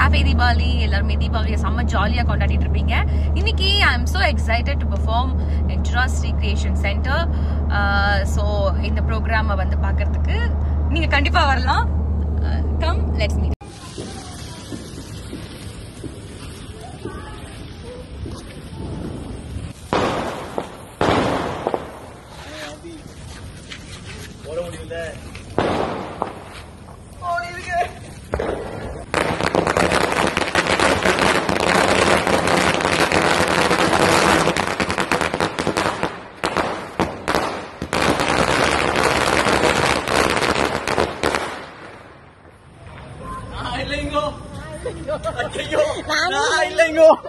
Happy Deepavali எல்லாருமே தீபாவளியை செம்ம ஜாலியாக கொண்டாடிட்டு இருப்பீங்க. இன்னைக்கு I am so excited to perform in recreation centre so இந்த ப்ரோக்ராமை வந்து பார்க்கறதுக்கு நீங்கள் கண்டிப்பாக வரலாம். கம் லெட்ஸ் மீட் போட முடியல. Ay, lengo.